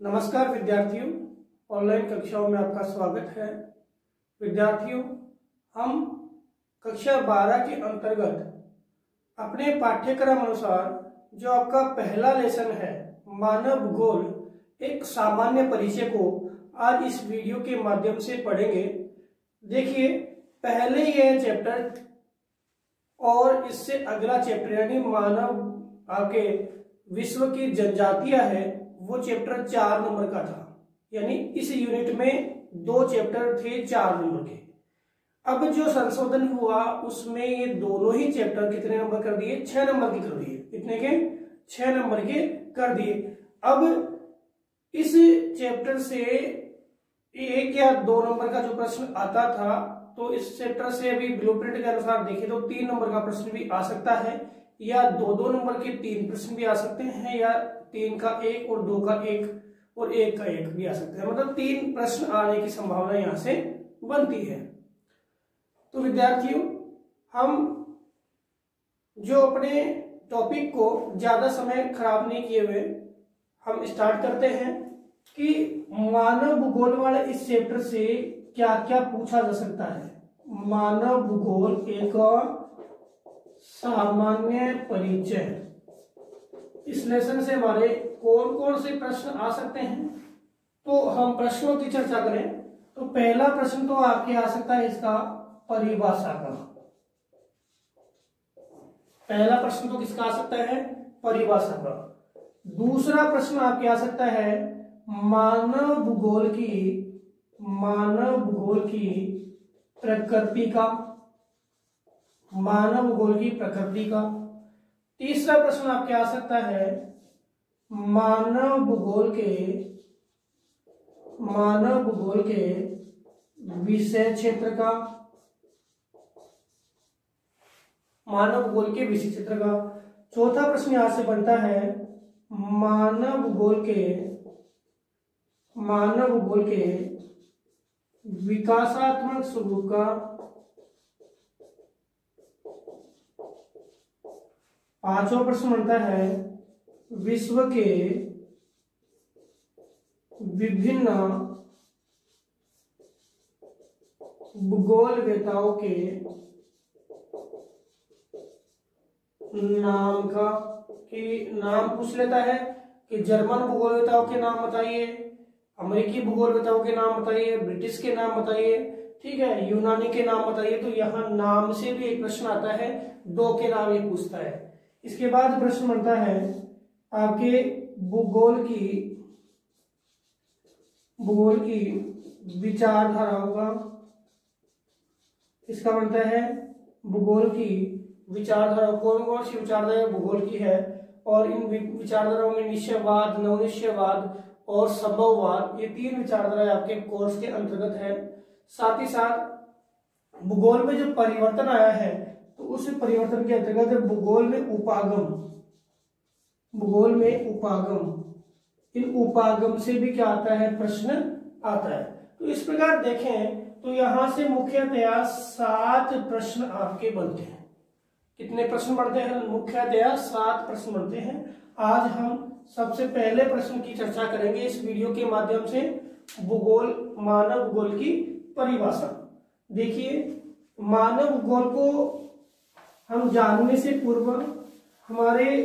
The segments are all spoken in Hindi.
नमस्कार विद्यार्थियों ऑनलाइन कक्षाओं में आपका स्वागत है। विद्यार्थियों, हम कक्षा 12 के अंतर्गत अपने पाठ्यक्रम अनुसार जो आपका पहला लेसन है, मानव भूगोल एक सामान्य परिचय को आज इस वीडियो के माध्यम से पढ़ेंगे। देखिए, पहले यह चैप्टर और इससे अगला चैप्टर यानी मानव, आपके विश्व की जनजातियाँ है वो चैप्टर चार नंबर का था। यानी इस यूनिट में दो चैप्टर थे चार नंबर के। अब जो संशोधन हुआ, उसमें ये दोनों ही चैप्टर कितने नंबर कर दिए? छह नंबर के कर दिए। कितने के छह नंबर के कर दिए। अब इस चैप्टर से एक या दो नंबर का जो प्रश्न आता था तो इस चैप्टर से अभी ब्लूप्रिंट के अनुसार देखें तो तीन नंबर का प्रश्न भी आ सकता है, या दो दो नंबर के तीन प्रश्न भी आ सकते हैं, या तीन का एक और दो का एक और एक का एक भी आ सकता है। मतलब तीन प्रश्न आने की संभावना यहाँ से बनती है। तो विद्यार्थियों, हम जो अपने टॉपिक को ज़्यादा समय खराब नहीं किए हुए, हम स्टार्ट करते हैं कि मानव भूगोल वाले इस चैप्टर से क्या क्या पूछा जा सकता है। मानव भूगोल एक सामान्य परिचय। इस लेसन से हमारे कौन कौन से प्रश्न आ सकते हैं? तो हम प्रश्नों की चर्चा करें। तो पहला प्रश्न तो आपके आ सकता है इसका परिभाषा का पहला प्रश्न तो किसका आ सकता है? परिभाषा का दूसरा प्रश्न आपके आ सकता है मानव भूगोल की, मानव भूगोल की प्रकृति का, मानव भूगोल की प्रकृति का। तीसरा प्रश्न आपके आ सकता है, मानव भूगोल के, मानव भूगोल के विषय क्षेत्र का, मानव भूगोल के विषय क्षेत्र का चौथा प्रश्न यहाँ से बनता है, मानव भूगोल के, मानव भूगोल के विकासात्मक स्वरूप का पांचवा प्रश्न बनता है, विश्व के विभिन्न भूगोल वेताओं के नाम का, कि नाम पूछ लेता है कि जर्मन भूगोल वेताओं के नाम बताइए, अमेरिकी भूगोल वेताओं के नाम बताइए, ब्रिटिश के नाम बताइए, ठीक है, यूनानी के नाम बताइए तो यहाँ नाम से भी एक प्रश्न आता है, दो के नाम ये पूछता है। इसके बाद प्रश्न बनता है, आपके भूगोल की भूगोल की विचारधाराओं का इसका बनता है, भूगोल की विचारधारा कौन कौन सी विचारधारा भूगोल की है, और इन विचारधाराओं में निश्चयवाद, नवनिश्चयवाद और संभववाद, ये तीन विचारधाराएँ आपके कोर्स के अंतर्गत है। साथ ही साथ, भूगोल में जो परिवर्तन आया है तो उस परिवर्तन के अंतर्गत भूगोल में उपागम। भूगोल में उपागम। इन उपागम से भी क्या आता है? प्रश्न आता है। तो इस प्रकार देखें तो यहाँ से मुख्यतया सात प्रश्न आपके बनते हैं। कितने प्रश्न बढ़ते हैं? मुख्यतया सात प्रश्न बनते हैं। आज हम सबसे पहले प्रश्न की चर्चा करेंगे इस वीडियो के माध्यम से, भूगोल, मानव भूगोल की परिभाषा। देखिए, मानव भूगोल को हम जानने से पूर्व हमारे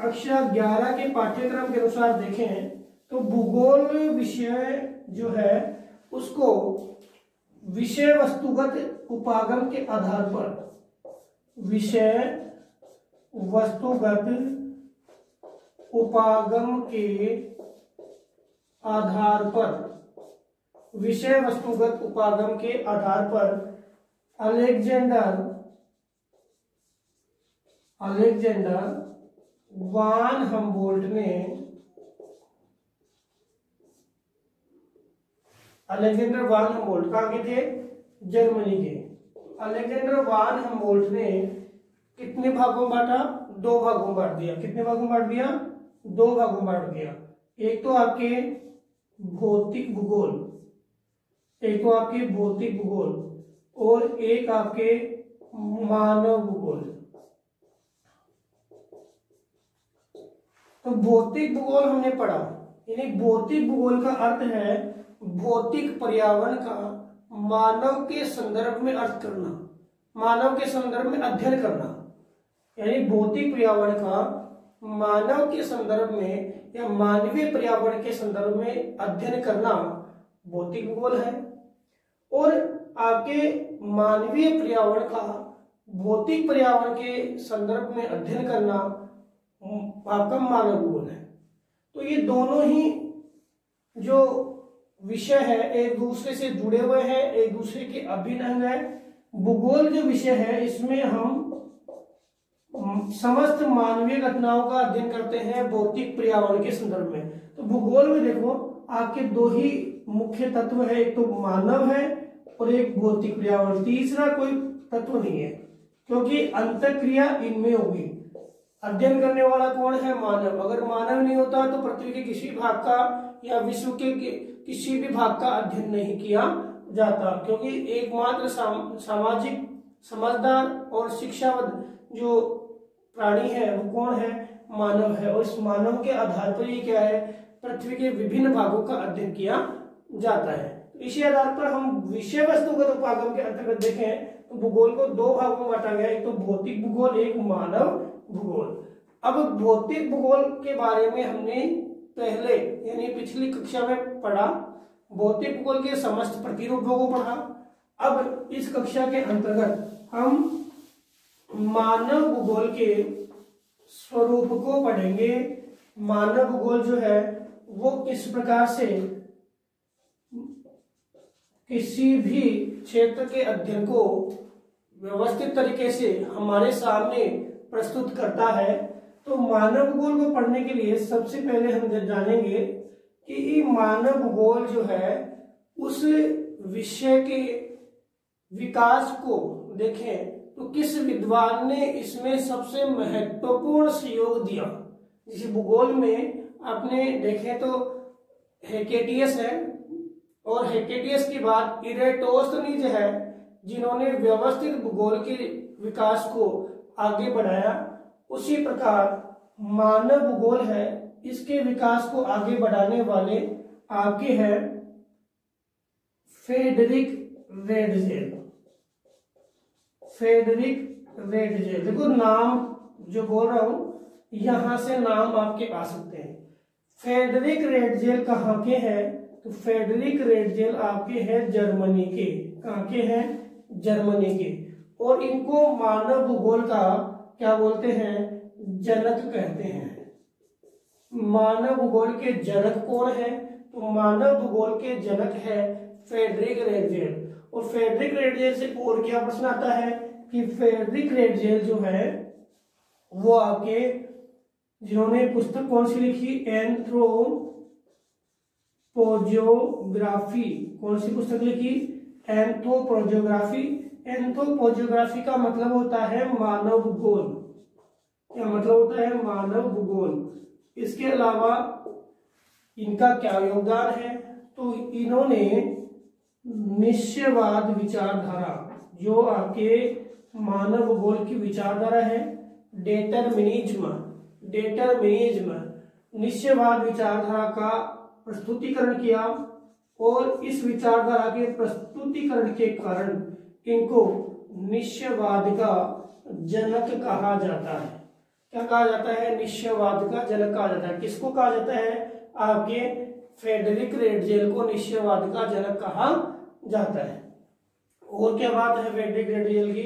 कक्षा 11 के पाठ्यक्रम के अनुसार देखें तो भूगोल विषय जो है, उसको विषय वस्तुगत उपागम के आधार पर, विषय वस्तुगत उपागम के आधार पर, विषय वस्तुगत उपागम के आधार पर, अलेक्जेंडर अलेक्जेंडर वान हमबोल्ट ने अलेक्जेंडर वान हमबोल्ट कहा के थे? जर्मनी के। अलेक्जेंडर वान हमबोल्ट ने कितने भागों बांटा? दो भागों बांट दिया। कितने भागों बांट दिया? दो भागों बांट दिया। एक तो आपके भौतिक भूगोल। एक तो आपके भौतिक भूगोल और एक आपके मानव भूगोल। तो भौतिक भूगोल हमने पढ़ा। यानी भौतिक भूगोल का अर्थ है भौतिक पर्यावरण का मानव के संदर्भ में अर्थ करना, मानव के संदर्भ में अध्ययन करना। यानी भौतिक पर्यावरण का मानव के संदर्भ में या मानवीय पर्यावरण के संदर्भ में अध्ययन करना भौतिक भूगोल है। और आपके मानवीय पर्यावरण का भौतिक पर्यावरण के संदर्भ में अध्ययन करना मानव भूगोल है। तो ये दोनों ही जो विषय है, एक दूसरे से जुड़े हुए हैं, एक दूसरे के अभिन्न अंग है। भूगोल जो विषय है, इसमें हम समस्त मानवीय घटनाओं का अध्ययन करते हैं भौतिक पर्यावरण के संदर्भ में। तो भूगोल में देखो, आपके दो ही मुख्य तत्व है, एक तो मानव है और एक भौतिक पर्यावरण। तीसरा कोई तत्व नहीं है, क्योंकि अंत क्रिया इनमें होगी। अध्ययन करने वाला कौन है? मानव। अगर मानव नहीं होता तो पृथ्वी के किसी भाग का या विश्व के किसी भी भाग का अध्ययन नहीं किया जाता। क्योंकि एकमात्र साम, सामाजिक समझदार और शिक्षावद जो प्राणी है वो कौन है? मानव है। और इस मानव के आधार पर ये क्या है? पृथ्वी के विभिन्न भागों का अध्ययन किया जाता है। तो इसी आधार पर हम विषय वस्तुगत उपागम के अंतर्गत देखें तो भूगोल को दो भागों में बांटा गया। एक तो भौतिक भूगोल एक मानव। भूगोल। अब भौतिक भूगोल के बारे में हमने पहले, यानी पिछली कक्षा में पढ़ा। भौतिक भूगोल के समस्त प्रतिरूपों को पढ़ा। अब इस कक्षा के अंतर्गत हम मानव भूगोल के स्वरूप को पढ़ेंगे। मानव भूगोल जो है, वो किस प्रकार से किसी भी क्षेत्र के अध्ययन को व्यवस्थित तरीके से हमारे सामने प्रस्तुत करता है तो मानव भूगोल को पढ़ने के लिए सबसे पहले हम जानेंगे कि मानव भूगोल जो है, उस विषय के विकास को देखें तो किस विद्वान ने इसमें सबसे महत्वपूर्ण सहयोग दिया? जिसे भूगोल में आपने देखे तो हेकेटियस है, और हेकेटियस के बाद इरेटोस्थनीज है, जिन्होंने व्यवस्थित भूगोल के विकास को आगे बढ़ाया। उसी प्रकार मानव भूगोल है, इसके विकास को आगे बढ़ाने वाले आपके हैं फेडरिक रेडजेल फेडरिक रेडजेल देखो, नाम जो बोल रहा हूँ, यहाँ से नाम आपके आ सकते हैं। फेडरिक रेडजेल कहाँ के हैं? तो फेडरिक रेडजेल आपके हैं जर्मनी के। कहा के हैं? जर्मनी के। और इनको मानव भूगोल का क्या बोलते हैं? जनक कहते हैं। मानव भूगोल के जनक कौन है? तो मानव भूगोल के जनक है फेडरिक रेडजेल। और फेडरिक रेडजेल से और क्या प्रश्न आता है कि फेडरिक रेडजेल जो है, वो आपके, जिन्होंने पुस्तक कौन सी लिखी? एंथ्रोपोजियोग्राफी। कौन सी पुस्तक लिखी? एंथ्रोपोजियोग्राफी। एंथ्रोपोजियोग्राफी का मतलब होता है मानव भूगोल। क्या मतलब होता है मानव भूगोल। इसके अलावा इनका क्या योगदान है? तो इन्होंने निश्चयवाद विचारधारा, जो आपके मानव भूगोल की विचारधारा है डेटरमिनिज्म डेटरमिनिज्म निश्चयवाद विचारधारा का प्रस्तुतिकरण किया और इस विचारधारा के प्रस्तुतिकरण के कारण इनको निश्चयवाद का जनक कहा जाता है। क्या कहा जाता है? निश्चयवाद का जनक कहा जाता है। किसको कहा जाता है? आपके फेडरिक रेडजेल को निश्चयवाद का जनक कहा जाता है। और क्या बात है फेडरिक रेडजेल की?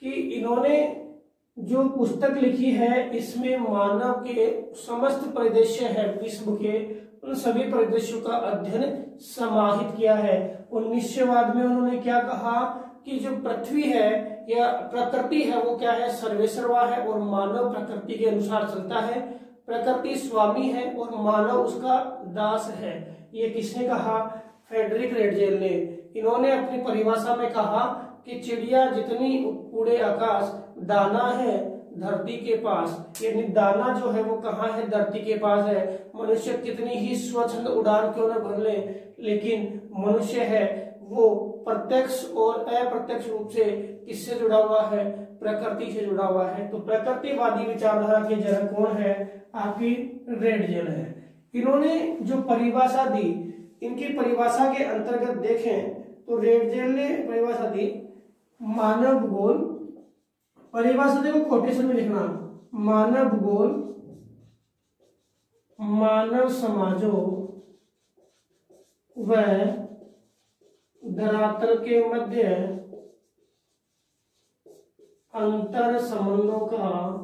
कि इन्होंने जो पुस्तक लिखी है, इसमें मानव के समस्त परिदृश्य है, विश्व के, उन सभी परिदृश्यों का अध्ययन समाहित किया है। और निश्चयवाद में उन्होंने क्या कहा? कि जो पृथ्वी है या प्रकृति है, वो क्या है? सर्वेसर्वा है और मानव प्रकृति के अनुसार चलता है। प्रकृति स्वामी है और मानव उसका दास है। ये किसने कहा? फेडरिक रेडजेल ने। इन्होंने अपनी परिभाषा में कहा कि चिड़िया जितनी उड़े आकाश, दाना है धरती के पास। यानी दाना जो है, वो कहाँ है? धरती के पास है। मनुष्य कितनी ही स्वच्छंद उड़ान क्यों न भर ले, लेकिन मनुष्य है, वो प्रत्यक्ष और अप्रत्यक्ष रूप से किससे जुड़ा हुआ है? प्रकृति से जुड़ा हुआ है। तो प्रकृतिवादी विचारधारा के जनक कौन है? आपकी रेड जेल है। इन्होंने जो परिभाषा दी, इनकी परिभाषा के अंतर्गत देखें तो रेड जेल ने परिभाषा दी, मानव भूगोल। परिभाषा देखो कोटेशन में लिखना। मानव भूगोल, मानव समाजों व धरातल के मध्य अंतर संबंधों का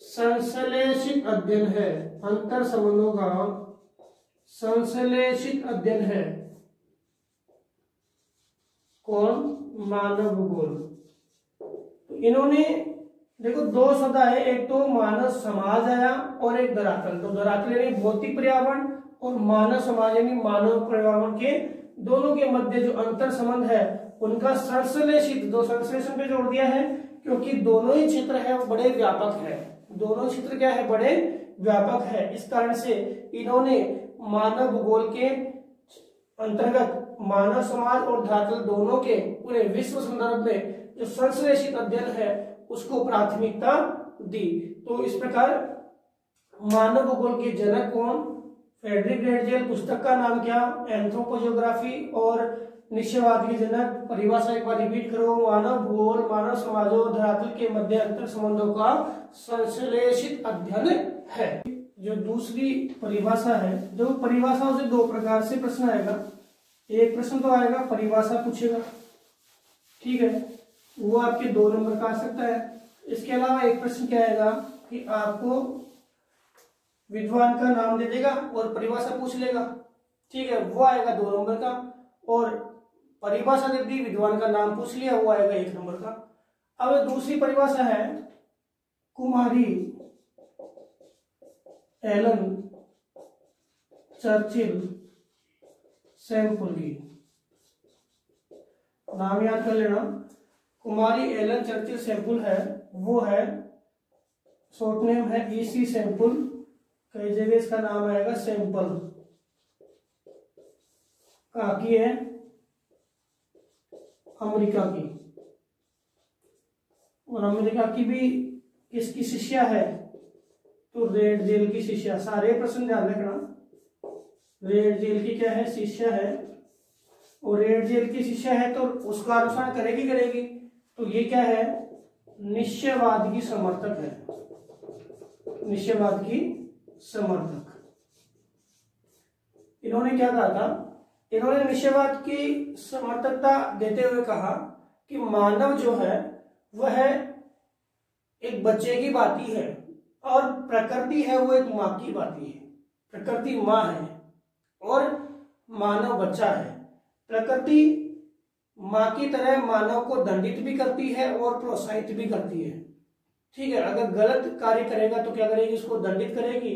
संश्लेषित अध्ययन है। अंतर संबंधों का संश्लेषित अध्ययन है। कौन? मानव भूगोल। तो इन्होंने, देखो, दो शब्द आए। एक तो मानव समाज आया और एक धरातल। तो धरातल यानी भौतिक पर्यावरण और मानव समाज यानी मानव पर्यावरण के दोनों के मध्य जो अंतर संबंध है, उनका संश्लेषित, दो संश्लेषण पे जोड़ दिया है, क्योंकि दोनों ही क्षेत्र है बड़े व्यापक है। दोनों क्षेत्र क्या है? बड़े व्यापक है। इस कारण से इन्होंने मानव भूगोल के अंतर्गत मानव समाज और धरातल दोनों के पूरे विश्व संदर्भ में जो संश्लेषित अध्ययन है, उसको प्राथमिकता दी। तो इस प्रकार मानव भूगोल के जनक कौन? फेडरिक रेडजेल पुस्तक का नाम क्या? एंथ्रोपोजियोग्राफी और निश्चयवाद के जनक परिभाषा एक बार रिपीट करो। मानव भूगोल, मानव समाजों धरातल के मध्य अंतर संबंधों का संश्लेषित अध्ययन है। जो दूसरी परिभाषा है, जो परिभाषाओं से दो प्रकार से प्रश्न आएगा। एक प्रश्न तो आएगा, परिभाषा पूछेगा। ठीक है? वो आपके दो नंबर का आ सकता है। इसके अलावा एक प्रश्न क्या आएगा कि आपको विद्वान का नाम दे देगा और परिभाषा पूछ लेगा। ठीक है, वो आएगा दो नंबर का और परिभाषा दे दी विद्वान का नाम पूछ लिया, वो आएगा एक नंबर का। अब दूसरी परिभाषा है, कुमारी एलन चर्चिल सैंपल नाम याद कर लेना, कुमारी एलन चर्चिल सैंपल है, वो है शॉर्ट नेम है ईसी सैंपल कई जगह इसका नाम आएगा सैंपल। कहा की है अमेरिका की। और अमेरिका की भी किसकी शिष्या है तो रेड जेल की शिष्या। सारे प्रश्न ध्यान रखना। रेड जेल की क्या है? शिष्या है। और रेड जेल की शिष्या है तो उसका अनुसरण करेगी करेगी। तो ये क्या है? निश्चयवाद की समर्थक है। निश्चयवाद की समर्थक। इन्होंने क्या कहा था? इन्होंने निश्चयवाद की समर्थकता देते हुए कहा कि मानव जो है, वह एक बच्चे की बाती है और प्रकृति है, वो एक माँ की बाती है। प्रकृति माँ है और मानव बच्चा है। प्रकृति माँ की तरह मानव को दंडित भी करती है और प्रोत्साहित भी करती है। ठीक है, अगर गलत कार्य करेगा तो क्या करेगी? उसको दंडित करेगी।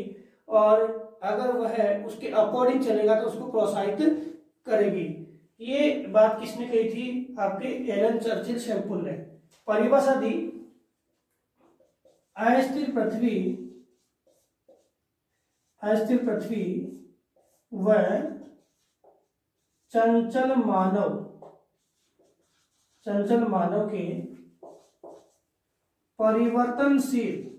और अगर वह उसके अकॉर्डिंग चलेगा तो उसको प्रोत्साहित करेगी। ये बात किसने कही थी? आपके एलन चर्चिल शैम्पुल ने। परिभाषा दी अस्थिर पृथ्वी अस्थिर पृथ्वी व चंचल मानव चंचल मानव के परिवर्तनशील।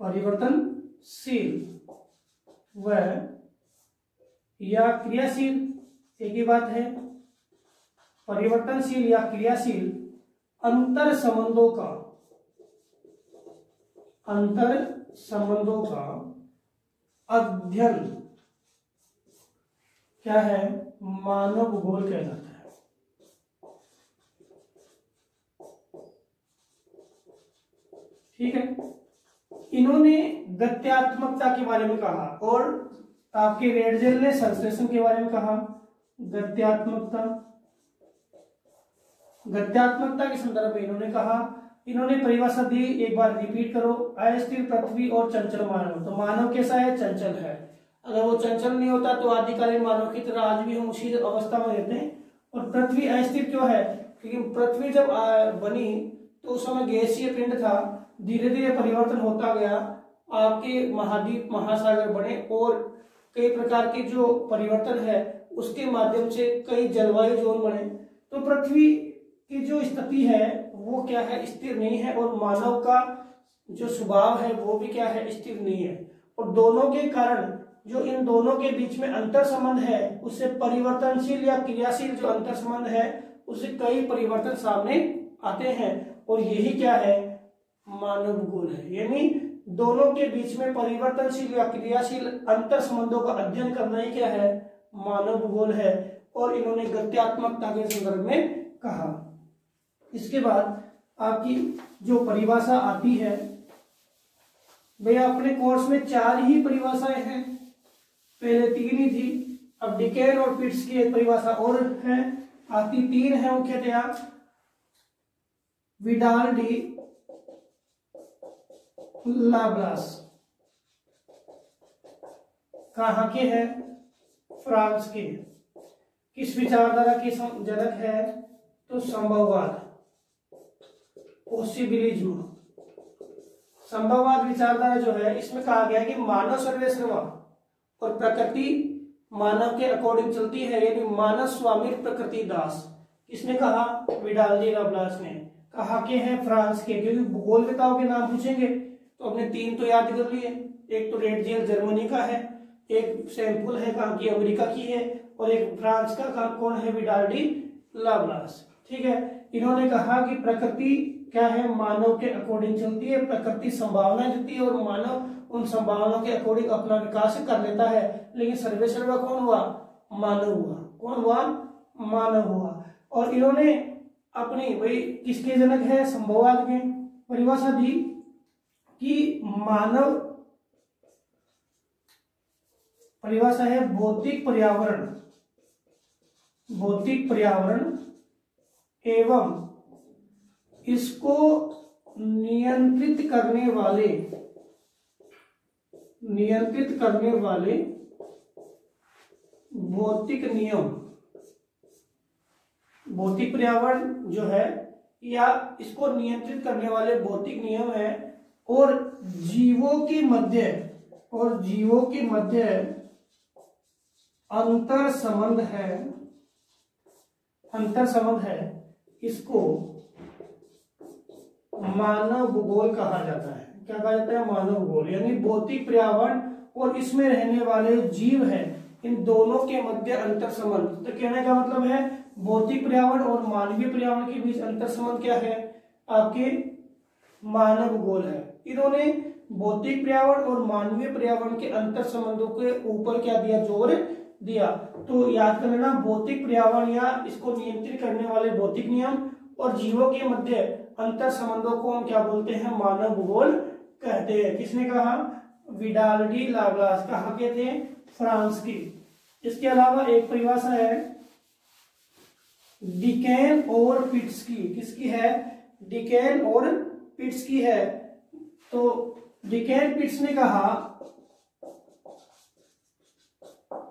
परिवर्तनशील। व या क्रियाशील, एक ही बात है। परिवर्तनशील या क्रियाशील, अंतर संबंधों का। अंतर संबंधों का अध्ययन। क्या है? मानव भूगोल कहलाता है। ठीक है? इन्होंने गत्यात्मकता के बारे में कहा और आपके रेडजेल ने संश्लेषण के बारे में कहा, गत्यात्मकता। गत्यात्मकता के संदर्भ में इन्होंने कहा, इन्होंने परिभाषा दी, एक बार रिपीट करो अस्थिर पृथ्वी और चंचल मानव। तो मानव कैसा है? चंचल है। अगर वो चंचल नहीं होता तो आदिकालीन मानव की तरह आज भी हम उसी अवस्था में रहते हैं। और पृथ्वी अस्थिर क्यों है? क्योंकि पृथ्वी जब बनी तो उस समय गैसीय पिंड था। धीरे धीरे परिवर्तन होता गया। आपके महाद्वीप, महासागर बने और कई प्रकार के जो परिवर्तन है, उसके माध्यम से कई जलवायु जोन बने। तो पृथ्वी की जो स्थिति है, वो क्या है? स्थिर नहीं है और मानव का जो स्वभाव है, वो भी क्या है? स्थिर नहीं है। और दोनों के कारण जो इन दोनों के बीच में अंतर संबंध है, उससे परिवर्तनशील या क्रियाशील जो अंतर संबंध है, उससे कई परिवर्तन सामने आते हैं। और यही क्या है? मानव गुण है। यानी दोनों के बीच में परिवर्तनशील या क्रियाशील अंतर संबंधों का अध्ययन करना ही क्या है? मानव भूगोल है, और इन्होंने गत्यात्मकता के संदर्भ में कहा। इसके बाद आपकी जो परिभाषा आती है भैया अपने कोर्स में चार ही परिभाषाएँ हैं। पहले तीन ही थी, अब डिकेन और पिट्स की एक परिभाषा और है। आती तीन है मुख्यतया। विडाल्डी लाब्लास कहा के है? फ्रांस के किस विचारधारा की जनक है? तो संभववाद। पॉसिबिलिज्म संभववाद विचारधारा जो है, इसमें कहा गया है कि मानव सर्वेश्रवा और प्रकृति मानव के अकॉर्डिंग चलती है, यानी मानव स्वामी प्रकृति दास। किसने कहा? विडालजी लाब्लास ने। कहा के हैं? फ्रांस के। क्योंकि भूगोलवेताओं के नाम पूछेंगे। हमने तीन तो याद कर लिए एक तो रेड जेल जर्मनी का है, एक सैंपल है कहा की, अमेरिका की है, और एक फ्रांस का कहा, कौन है विडाल्डी लाब्लास ठीक है? इन्होंने कहा कि प्रकृति क्या है? मानव के अकॉर्डिंग चलती है, प्रकृति संभावना देती है, और मानव उन संभावनाओं के अकॉर्डिंग अपना विकास कर लेता है। लेकिन सर्वे सर्वा कौन हुआ? मानव हुआ। कौन हुआ? मानव हुआ। और इन्होंने अपनी, भाई, किसके जनक है? संभववाद के। परिभाषा दी। कि मानव परिभाषा है भौतिक पर्यावरण। भौतिक पर्यावरण एवं इसको नियंत्रित करने वाले, नियंत्रित करने वाले भौतिक नियम। भौतिक पर्यावरण जो है या इसको नियंत्रित करने वाले भौतिक नियम है और जीवों के मध्य, और जीवों के मध्य अंतर संबंध है। अंतर संबंध है। इसको मानव भूगोल कहा जाता है। क्या कहा जाता है? मानव भूगोल, यानी भौतिक पर्यावरण और इसमें रहने वाले जीव है। इन दोनों के मध्य अंतर संबंध तो कहने का मतलब है, भौतिक पर्यावरण और मानवीय पर्यावरण के बीच अंतर संबंध क्या है? आपके मानव भूगोल है। इन्होंने भौतिक पर्यावरण और मानवीय पर्यावरण के अंतर संबंधों के ऊपर क्या दिया? ज़ोर दिया। तो याद कर लेना भौतिक पर्यावरण या इसको नियंत्रित करने वाले भौतिक नियम और जीवों के मध्य अंतर संबंधों को हम क्या बोलते हैं? मानव भूगोल कहते हैं। किसने कहा? विडालडी लाब्लास कहा के थे फ्रांस की। इसके अलावा एक परिभाषा है, डिकेन और पिट्स की। किसकी है? डिकेन और पिट्स की है। तो डिकेन पिट्स ने कहा,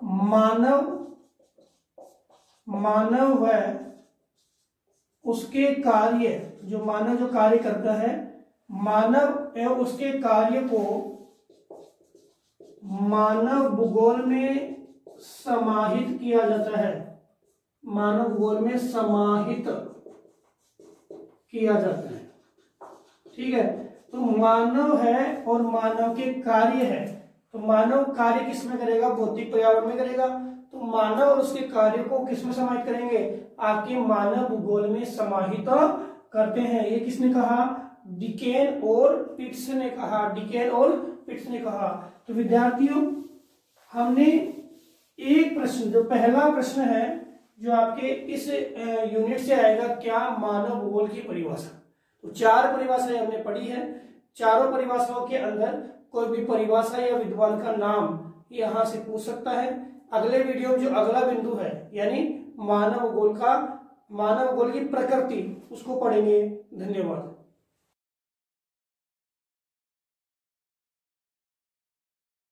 मानव मानव व उसके कार्य, जो मानव जो कार्य करता है, मानव एवं उसके कार्य को मानव भूगोल में समाहित किया जाता है। मानव भूगोल में समाहित किया जाता है। ठीक है? तो मानव है और मानव के कार्य है। तो मानव कार्य किसमें करेगा? भौतिक पर्यावरण में करेगा। तो मानव और उसके कार्य को किसमें समाहित करेंगे? आपके मानव भूगोल में समाहित करते हैं। ये किसने कहा? डिकेन और पिट्स ने कहा। डिकेन और पिट्स ने कहा। तो विद्यार्थियों, हमने एक प्रश्न, जो पहला प्रश्न है, जो आपके इस यूनिट से आएगा, क्या मानव भूगोल की परिभाषा? तो चार परिभाषाएँ हमने पढ़ी है। चारों परिभाषाओं के अंदर कोई भी परिभाषा या विद्वान का नाम यहाँ से पूछ सकता है। अगले वीडियो में जो अगला बिंदु है, यानी मानव गोल का, मानव गोल की प्रकृति, उसको पढ़ेंगे। धन्यवाद।